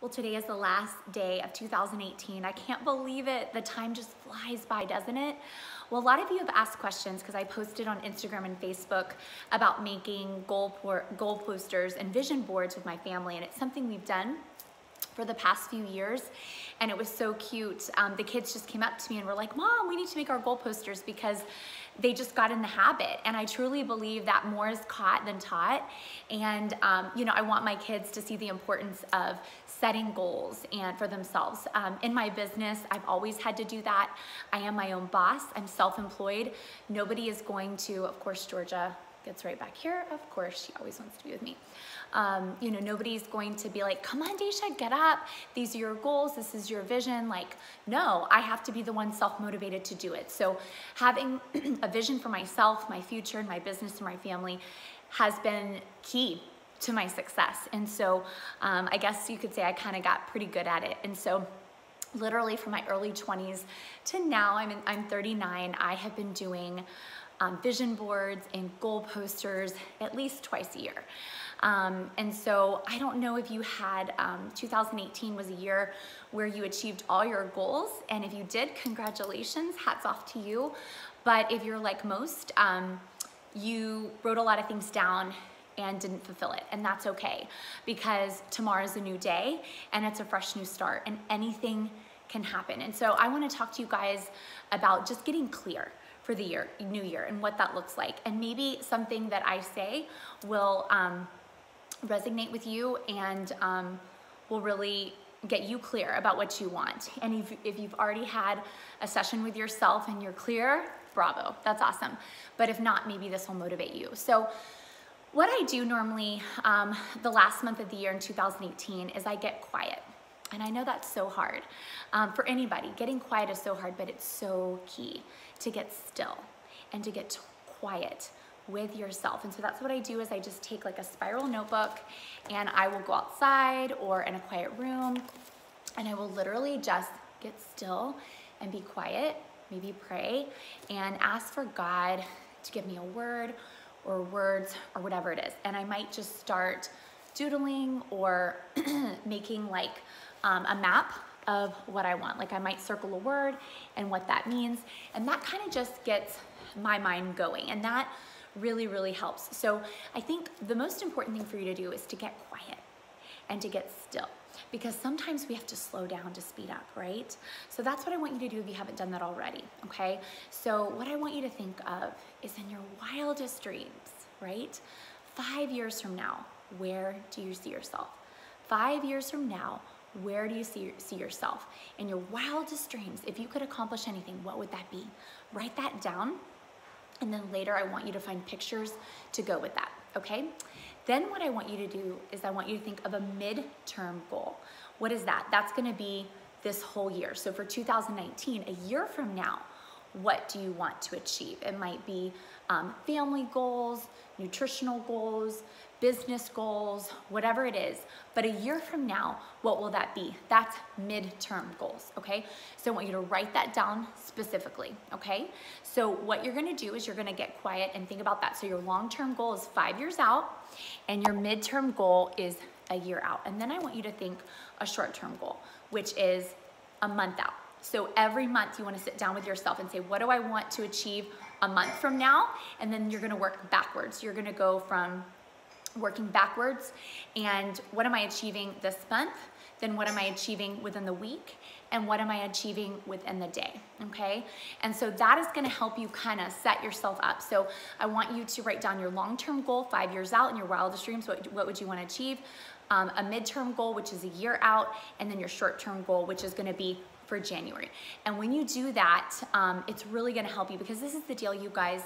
Well, today is the last day of 2018. I can't believe it. The time just flies by, doesn't it? Well, a lot of you have asked questions because I posted on Instagram and Facebook about making goal, goal posters and vision boards with my family, and it's something we've done for the past few years and it was so cute. Um, the kids just came up to me and were like, Mom, we need to make our goal posters because they just got in the habit. And I truly believe that more is caught than taught. And, um, you know, I want my kids to see the importance of setting goals and for themselves. Um, in my business, I've always had to do that. I am my own boss. I'm self-employed. Nobody is going to, of course, Georgia gets right back here. Of course, she always wants to be with me. Um, you know, nobody's going to be like, come on, Dacia, get up. These are your goals. This is your vision. Like, no, I have to be the one self-motivated to do it. So having a vision for myself, my future, and my business and my family has been key to my success. And so um, I guess you could say I kind of got pretty good at it. And so literally from my early 20s to now, I'm, in, I'm 39, I have been doing um, vision boards and goal posters at least twice a year. Um, and so I don't know if you had, um, 2018 was a year where you achieved all your goals. And if you did, congratulations, hats off to you. But if you're like most, um, you wrote a lot of things down and didn't fulfill it. And that's okay because tomorrow's a new day and it's a fresh new start and anything can happen. And so I wanna talk to you guys about just getting clear for the year, new year, and what that looks like. And maybe something that I say will um, resonate with you and um, will really get you clear about what you want. And if, if you've already had a session with yourself and you're clear, bravo, that's awesome. But if not, maybe this will motivate you. So what I do normally um, the last month of the year in 2018 is I get quiet. And I know that's so hard um, for anybody. Getting quiet is so hard, but it's so key to get still and to get quiet with yourself. And so that's what I do is I just take like a spiral notebook and I will go outside or in a quiet room and I will literally just get still and be quiet, maybe pray and ask for God to give me a word or words or whatever it is. And I might just start doodling or making like um, a map of what I want. Like I might circle a word and what that means. And that kind of just gets my mind going. And that really, really helps. So I think the most important thing for you to do is to get quiet and to get still because sometimes we have to slow down to speed up, right? So that's what I want you to do if you haven't done that already, okay? So what I want you to think of is in your wildest dreams, right? Five years from now, where do you see yourself? Five years from now, where do you see, see yourself? In your wildest dreams, if you could accomplish anything, what would that be? Write that down and then later I want you to find pictures to go with that, okay? Then what I want you to do is I want you to think of a midterm goal. What is that? That's gonna be this whole year. So for 2019, a year from now, what do you want to achieve? It might be um, family goals, nutritional goals, business goals, whatever it is. But a year from now, what will that be? That's midterm goals, okay? So I want you to write that down specifically, okay? So what you're gonna do is you're gonna get quiet and think about that. So your long-term goal is five years out and your midterm goal is a year out. And then I want you to think a short-term goal, which is a month out. So every month you wanna sit down with yourself and say, what do I want to achieve a month from now? And then you're gonna work backwards. You're gonna go from working backwards and what am I achieving this month? Then what am I achieving within the week? And what am I achieving within the day, okay? And so that is gonna help you kind of set yourself up. So I want you to write down your long-term goal, five years out in your wildest dreams, what, what would you wanna achieve? Um, a midterm goal, which is a year out, and then your short-term goal, which is gonna be for January. And when you do that, um, it's really gonna help you because this is the deal, you guys,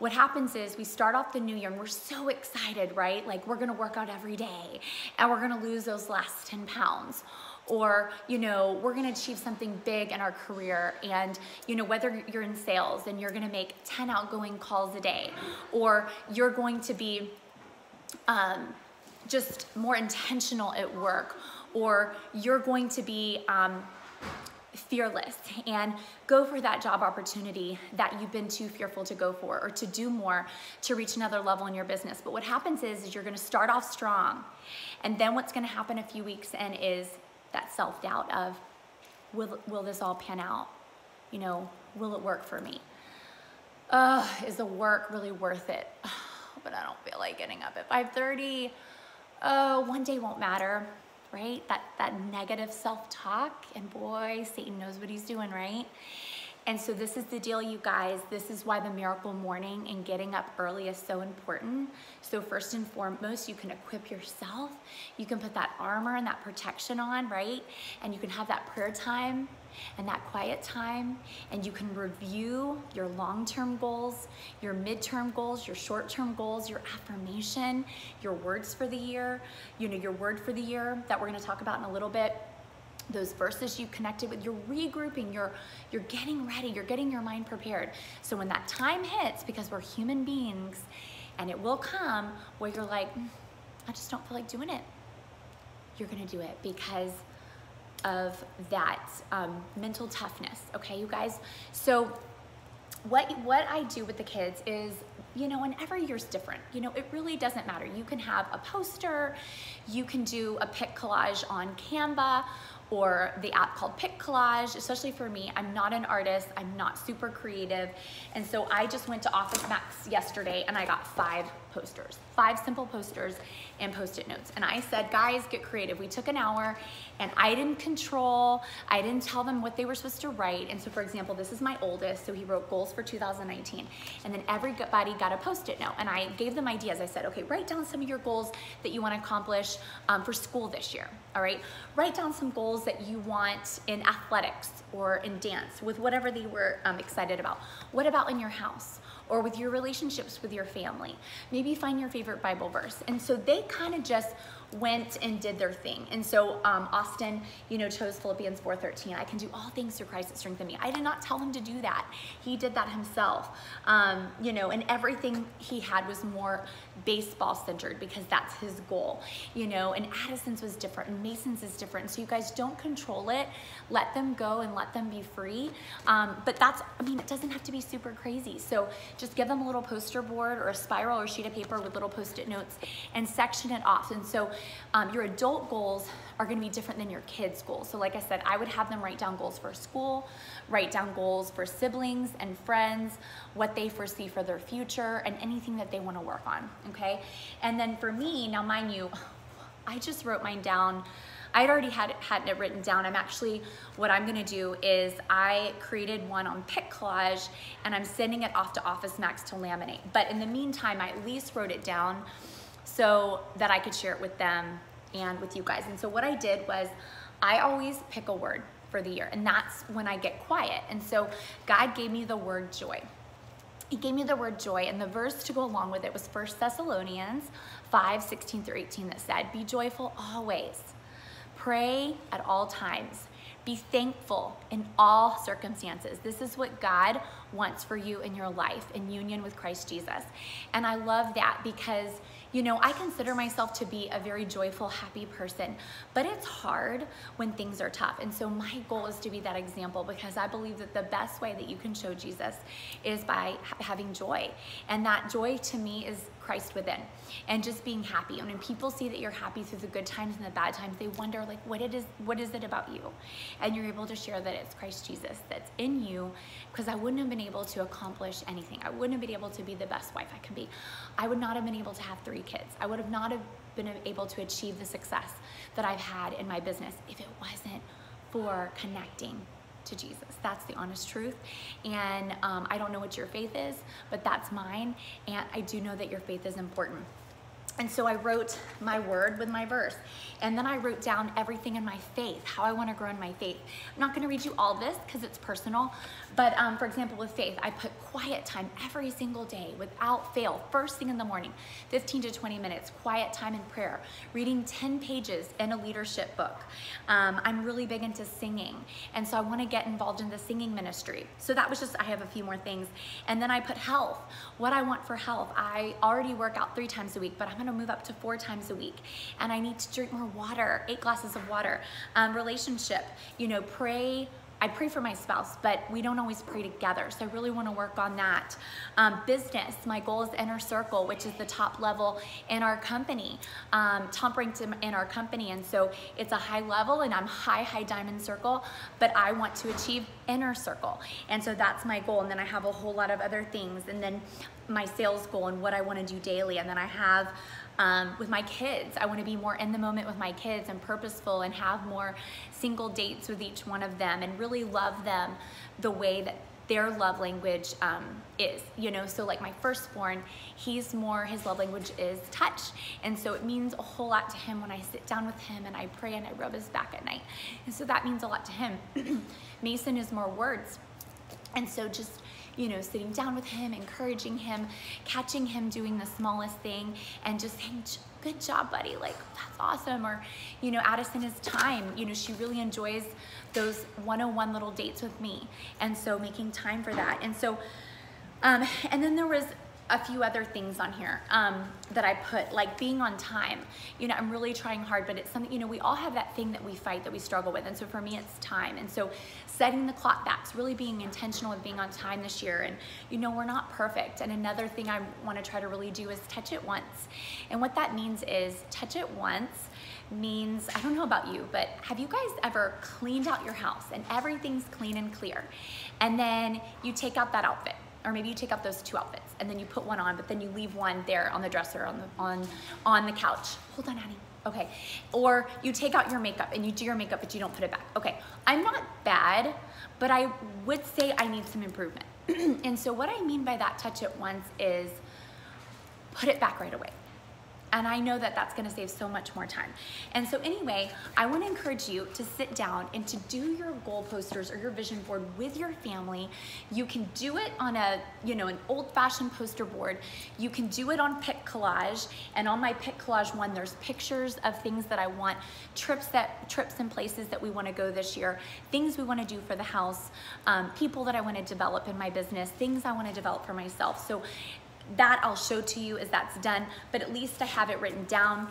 what happens is we start off the new year and we're so excited, right? Like we're gonna work out every day and we're gonna lose those last 10 pounds. Or, you know, we're gonna achieve something big in our career. And, you know, whether you're in sales and you're gonna make 10 outgoing calls a day, or you're going to be um, just more intentional at work, or you're going to be, um, fearless and go for that job opportunity that you've been too fearful to go for or to do more to reach another level in your business. But what happens is, is you're gonna start off strong. And then what's gonna happen a few weeks in is that self-doubt of, will, will this all pan out? You know, will it work for me? Uh, is the work really worth it? but I don't feel like getting up at 5.30. Oh, one day won't matter right? That, that negative self-talk, and boy, Satan knows what he's doing, right? And so this is the deal, you guys. This is why the miracle morning and getting up early is so important. So first and foremost, you can equip yourself. You can put that armor and that protection on, right? And you can have that prayer time and that quiet time and you can review your long-term goals, your midterm goals, your short-term goals, your affirmation, your words for the year, you know, your word for the year that we're gonna talk about in a little bit. Those verses you connected with you're regrouping you're you're getting ready you're getting your mind prepared. So when that time hits because we're human beings and it will come where you're like mm, i just don't feel like doing it you're gonna do it because of that um, mental toughness okay you guys so what what i do with the kids is you know, and every year's different. You know, it really doesn't matter. You can have a poster, you can do a pic collage on Canva, or the app called Pic Collage, especially for me. I'm not an artist, I'm not super creative. And so I just went to Office Max yesterday and I got five posters, five simple posters and post-it notes. And I said, guys, get creative. We took an hour and I didn't control, I didn't tell them what they were supposed to write. And so for example, this is my oldest, so he wrote goals for 2019. And then everybody got a post-it note and I gave them ideas. I said, okay, write down some of your goals that you wanna accomplish um, for school this year, all right? Write down some goals that you want in athletics or in dance with whatever they were um, excited about. What about in your house? Or with your relationships with your family. Maybe find your favorite Bible verse. And so they kind of just went and did their thing. And so um, Austin, you know, chose Philippians 4.13. I can do all things through Christ that strengthens me. I did not tell him to do that. He did that himself. Um, you know, and everything he had was more baseball centered because that's his goal. You know, and Addison's was different and Mason's is different. So you guys don't control it. Let them go and let them be free. Um, but that's, I mean, it doesn't have to be super crazy. So just give them a little poster board or a spiral or sheet of paper with little post-it notes and section it off. And so um, your adult goals are gonna be different than your kids' goals. So like I said, I would have them write down goals for school, write down goals for siblings and friends, what they foresee for their future, and anything that they wanna work on, okay? And then for me, now mind you, I just wrote mine down I'd already had it, had it written down. I'm actually, what I'm gonna do is I created one on Pic Collage and I'm sending it off to Office Max to laminate. But in the meantime, I at least wrote it down so that I could share it with them and with you guys. And so what I did was I always pick a word for the year and that's when I get quiet. And so God gave me the word joy. He gave me the word joy and the verse to go along with it was 1 Thessalonians 5, 16 through 18 that said, be joyful always, pray at all times, be thankful in all circumstances. This is what God wants for you in your life in union with Christ Jesus. And I love that because you know, I consider myself to be a very joyful, happy person, but it's hard when things are tough. And so my goal is to be that example because I believe that the best way that you can show Jesus is by having joy. And that joy to me is Christ within and just being happy. And when people see that you're happy through the good times and the bad times, they wonder like what it is what is it about you? And you're able to share that it's Christ Jesus that's in you because I wouldn't have been able to accomplish anything. I wouldn't have been able to be the best wife I can be. I would not have been able to have three kids. I would have not have been able to achieve the success that I've had in my business if it wasn't for connecting to Jesus. That's the honest truth. And um, I don't know what your faith is, but that's mine. And I do know that your faith is important. And so I wrote my word with my verse. And then I wrote down everything in my faith, how I want to grow in my faith. I'm not going to read you all this because it's personal, but um, for example, with faith, I put quiet time every single day without fail, first thing in the morning, 15 to 20 minutes, quiet time in prayer, reading 10 pages in a leadership book. Um, I'm really big into singing, and so I want to get involved in the singing ministry. So that was just, I have a few more things. And then I put health, what I want for health. I already work out three times a week, but I'm going to move up to four times a week. And I need to drink more water, eight glasses of water. Um, relationship, you know, pray I pray for my spouse, but we don't always pray together. So I really want to work on that. Um, business, my goal is inner circle, which is the top level in our company, um, top ranked in, in our company. And so it's a high level and I'm high, high diamond circle, but I want to achieve inner circle. And so that's my goal. And then I have a whole lot of other things. And then my sales goal and what I want to do daily. And then I have um, with my kids. I want to be more in the moment with my kids and purposeful and have more single dates with each one of them and really love them the way that their love language um, is, you know, so like my firstborn, he's more, his love language is touch. And so it means a whole lot to him when I sit down with him and I pray and I rub his back at night. And so that means a lot to him. Mason is more words. And so just you know, sitting down with him, encouraging him, catching him doing the smallest thing, and just saying, good job, buddy. Like, that's awesome. Or, you know, Addison is time. You know, she really enjoys those 101 little dates with me. And so making time for that. And so, um, and then there was a few other things on here um, that I put, like being on time. You know, I'm really trying hard, but it's something, you know, we all have that thing that we fight, that we struggle with. And so for me, it's time. And so setting the clock back, really being intentional with being on time this year. And, you know, we're not perfect. And another thing I want to try to really do is touch it once. And what that means is touch it once means, I don't know about you, but have you guys ever cleaned out your house and everything's clean and clear? And then you take out that outfit or maybe you take out those two outfits and then you put one on, but then you leave one there on the dresser on the on on the couch. Hold on, honey. Okay. Or you take out your makeup and you do your makeup, but you don't put it back. Okay. I'm not bad, but I would say I need some improvement. and so what I mean by that touch it once is put it back right away. And I know that that's gonna save so much more time. And so anyway, I wanna encourage you to sit down and to do your goal posters or your vision board with your family. You can do it on a, you know, an old fashioned poster board. You can do it on Pic Collage. And on my Pic Collage one, there's pictures of things that I want, trips that trips and places that we wanna go this year, things we wanna do for the house, um, people that I wanna develop in my business, things I wanna develop for myself. So that I'll show to you as that's done, but at least I have it written down.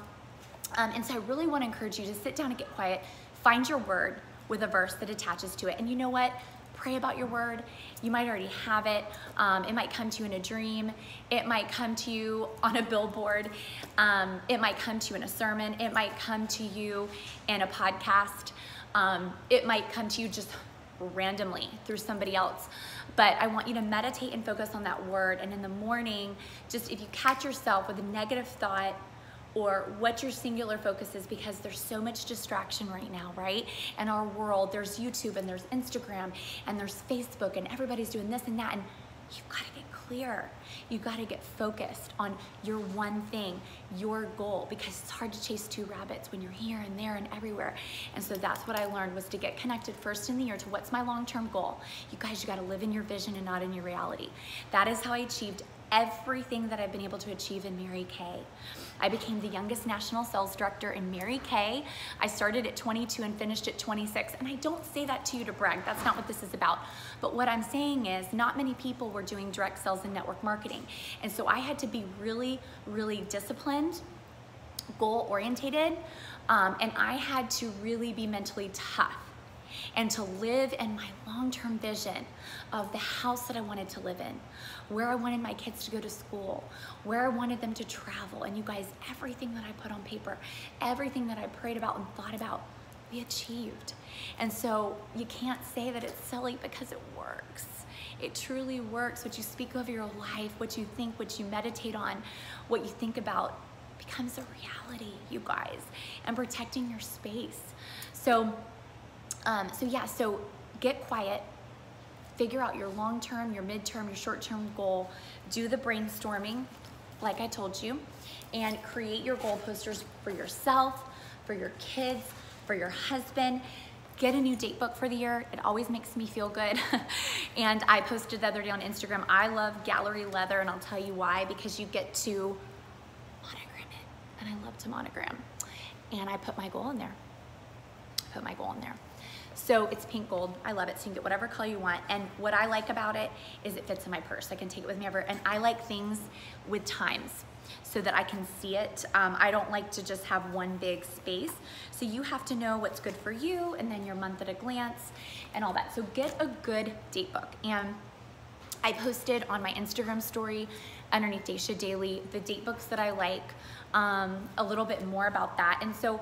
Um, and so I really wanna encourage you to sit down and get quiet, find your word with a verse that attaches to it. And you know what? Pray about your word. You might already have it. Um, it might come to you in a dream. It might come to you on a billboard. Um, it might come to you in a sermon. It might come to you in a podcast. Um, it might come to you just randomly through somebody else. But I want you to meditate and focus on that word. And in the morning, just if you catch yourself with a negative thought, or what your singular focus is because there's so much distraction right now, right? In our world, there's YouTube and there's Instagram and there's Facebook and everybody's doing this and that. And you've got to get clear. You got to get focused on your one thing, your goal, because it's hard to chase two rabbits when you're here and there and everywhere. And so that's what I learned was to get connected first in the year to what's my long-term goal. You guys, you got to live in your vision and not in your reality. That is how I achieved everything that I've been able to achieve in Mary Kay. I became the youngest national sales director in Mary Kay. I started at 22 and finished at 26. And I don't say that to you to brag. That's not what this is about. But what I'm saying is not many people were doing direct sales and network marketing. And so I had to be really, really disciplined, goal orientated, um, and I had to really be mentally tough and to live in my long-term vision of the house that I wanted to live in, where I wanted my kids to go to school, where I wanted them to travel. And you guys, everything that I put on paper, everything that I prayed about and thought about, we achieved. And so you can't say that it's silly because it works. It truly works. What you speak over your life, what you think, what you meditate on, what you think about becomes a reality, you guys, and protecting your space. So um, so yeah, so get quiet, figure out your long-term, your mid-term, your short-term goal, do the brainstorming, like I told you, and create your goal posters for yourself, for your kids, for your husband. Get a new date book for the year. It always makes me feel good. and I posted the other day on Instagram, I love gallery leather, and I'll tell you why, because you get to monogram it, and I love to monogram. And I put my goal in there. Put my goal in there. So it's pink gold. I love it. So you can get whatever color you want. And what I like about it is it fits in my purse. I can take it with me ever. And I like things with times. so that I can see it. Um, I don't like to just have one big space. So you have to know what's good for you and then your month at a glance and all that. So get a good date book. And I posted on my Instagram story underneath Dacia Daily the date books that I like, um, a little bit more about that. And so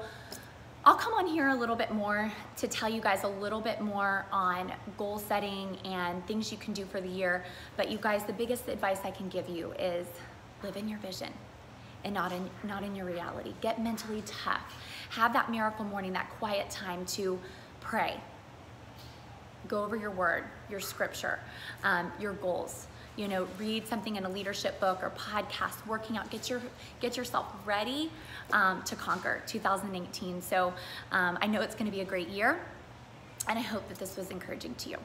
I'll come on here a little bit more to tell you guys a little bit more on goal setting and things you can do for the year. But you guys, the biggest advice I can give you is live in your vision and not in, not in your reality. Get mentally tough. Have that miracle morning, that quiet time to pray. Go over your word, your scripture, um, your goals. You know, read something in a leadership book or podcast, working out. Get your get yourself ready um, to conquer 2018. So um, I know it's going to be a great year, and I hope that this was encouraging to you.